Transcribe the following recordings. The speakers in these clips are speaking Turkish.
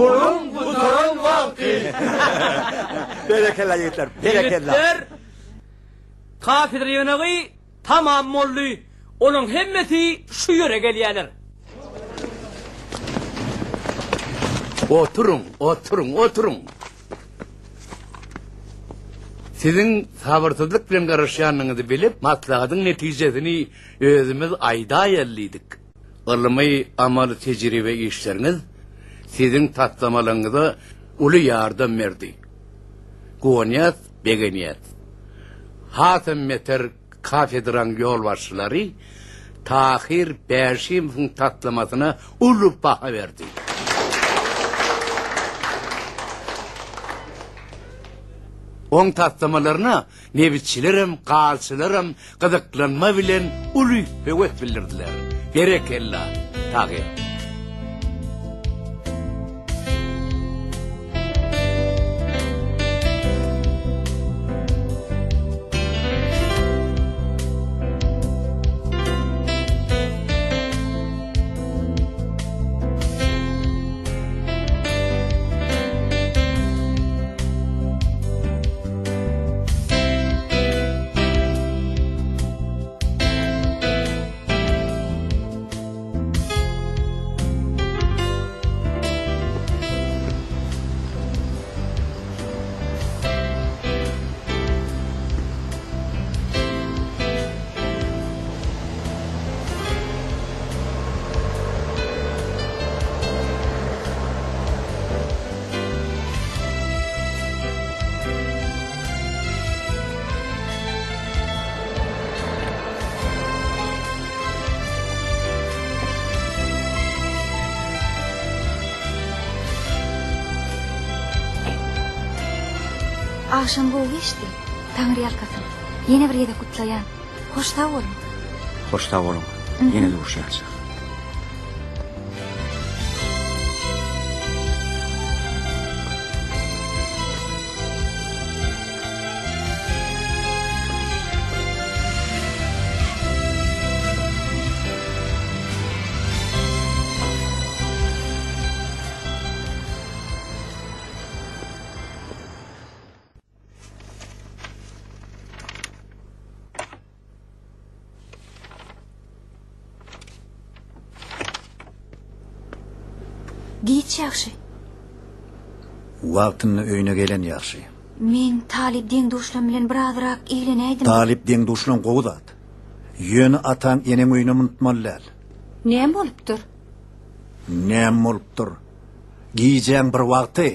Toyun bu vakti. Berekella yigitler, berekella. Kafir yöneği tamam mollu. Onun hemmeti şu yöre geliyeler. Oturun, oturun, oturun. Sizin sabırsızlık bilen karışyanınızı bilip maslahatın netijesini özümüz ayda yerliydik. Ilmi amalı tecrübe işleriniz sizin tatlamalarınıza ulu yardım verdi. Gonyat, begeniyat. Hatem meter kafedran yol başları Tahir Berşim'in tatlamasına ulu baha verdi. On tatlamalarına nevitçilerim, kalçılarım, gıdıklanma bilen ulu hövet bildirdiler. Berekella, Tahir. Akşam bu geçti. Tanrı arkasın. Yine bir yerde kutlayan. Hoşta olun. Hoşta olun. Yine duruşacağız. Giyit yaxşı. Wagtyny öýüne gelen yaxşı. Men Talip deň duşlan bilen bir biraderak eýlenäýdim. Talip deň duşlan gowdat. Ýöne atan enem öýüne muntmallar. Näme bolupdyr? Näme bolupdyr? Giýjäň bir wagty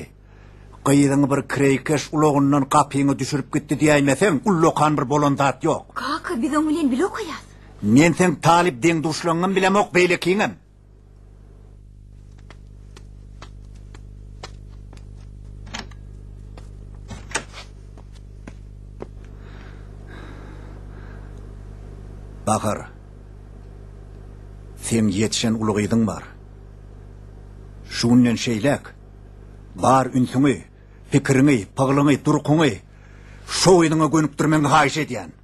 Qayırını bir kireykeş uloğundan kapyını düşürüp gitti diye mesen ullokan bir bolondat yok. Kaka biz onu bilen bilok ayaz. Men sen talip den duşlangan bilemok beyle kiyinem. Бағыр, сен етшен ұлығыдың бар. Жуыннен шейлек, бар үнсіңі, пікіріңі, пағылыңы, дұрқыңы, шоғыдыңы көніп тұрмен ғайшы дейін.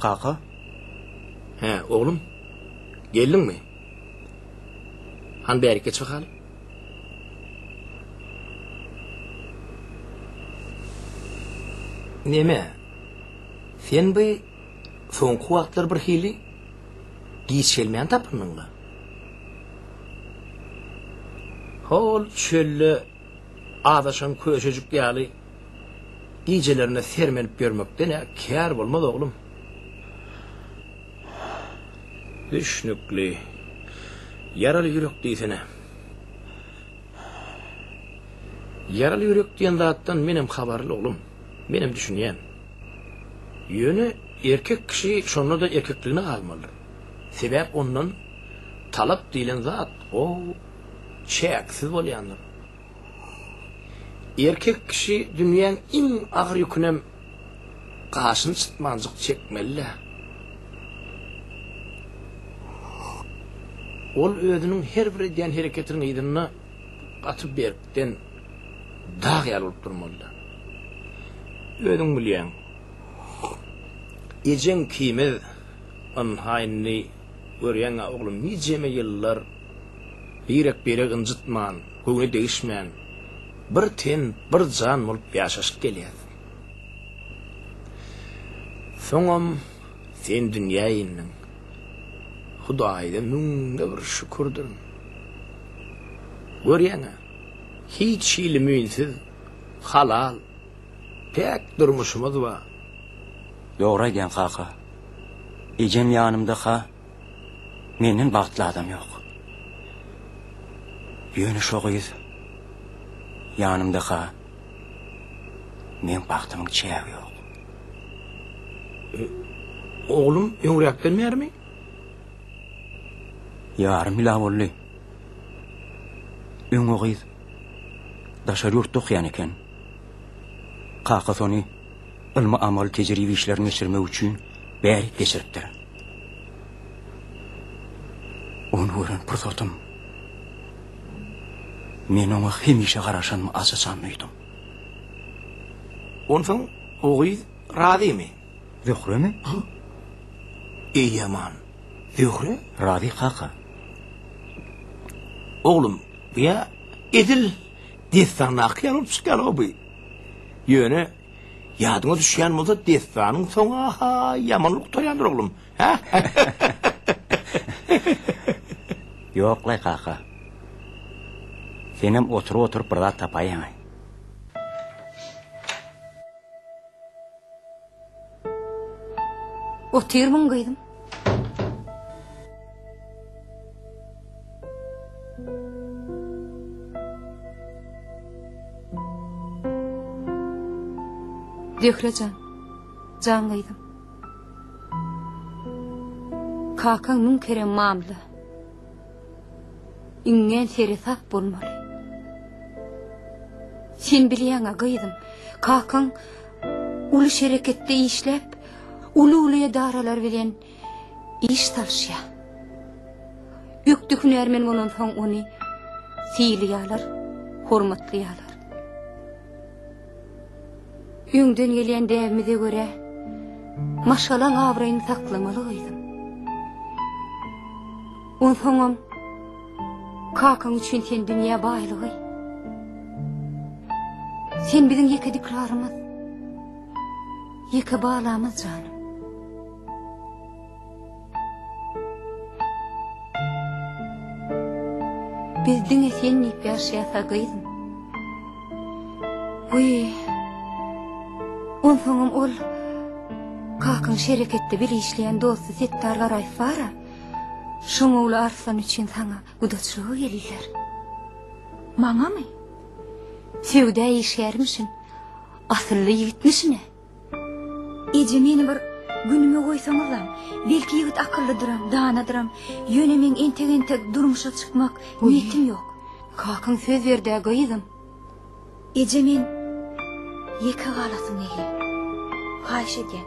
kaka. He, oğlum. Geldin mi? Han berike çıkal. Neme? Sen bu soňky wagtlar bir hili giýişelmeýän tapyndyňmy? Hol çöllü adaşan köşecik ýaly görmek de görmekden kär bolmaz oglum. Düşnükli. Yaralı yürek diysene. Yaralı yürek diyen zattan benim habarlı oğlum. Benim düşünýän. Yönü erkek kişi şonu da erkekliğini almalı. Sebep ondan talap diýilen zat o çäksiz bolýandyr. Erkek kişi dünýäň iň agyr ýükünem gaşyn çıtmanjyk çekmeli. ol özünün her bir diyen hareketinin ýydyny atyp beripden dağ ýalyp durmaly. Ödün bilýän. Ejen kimiz an haýny görýän oglum nijeme ýyllar birek birek injitman, göňe değişmän, bir ten, bir jan bolup ýaşaşyp gelýär. Soňam sen dünýä müňde bir şükürdir. Görýäňa, hiç ilminsiz, halal, pek durmuşumuz var. Doğru egen kaka. Ecem yanımda ha. Menin baktlı adam yok. Yönü şoğuyuz. Yanımda ha. Men baktımın çeği yok. Oğlum öňürekden mermi? Yarım ila bolli. Ün oğuyuz. Daşar yurt okuyan eken. Kaka sonu ilmi amal tecrübi işlerini geçirme üçün bärik geçiripdir. Onu ören pırtotum. Men ona hemişe garaşanmı asasam mıydım. Onsoň oğuy radymy? Zöhre mi? Ey yaman. Zöhre? Radi kaka. Oğlum ya edil destan akyan olup çıkan o bu. Yöne yadıma düşen bolsa destanın soňa ha yamanlyk toyandır oğlum. Ha? Yok lay kaka. Senem otur otur pırda tapayın. Otirmin gıydym. Döklecan. Gıydym. Kakan nun kerem mamlı. Ingen seri sap bolmaly. Sen bilýäňa gıydym. Kakan uly şereketde işlep, ulu ulu daralar bilen iş salşya. Ükdük hünermen bolan soň ony fiýliýarlar, hormatlaýarlar. Üňden gelýän däwimize görä maşalaň awraýyny saklamaly gıydym. On soňam kakan üçin sen dünýä baýlygy. Sen biziň ýeke diklarymyz. Ýeke bağlamyz canım. Bizdiň esenlik ýaşaýasa gyzym. Uy. Онсоңым ол қақын шерекетті білі ішлеген досы сеттарға райфара, шыңулы арсан үшін саңа ұдатшығы келілер. Маңа май? Сөуді әйшермішін, асылы егітмішіне. Еді мені бір күніме қойсам алам, белкі егіт ақылды дұрам, дана дұрам, мен ентек-ентек дұрымша шықмақ, ниетім жоқ. Қақын сөз верді әгі Эже мен 一刻二十四，快一点！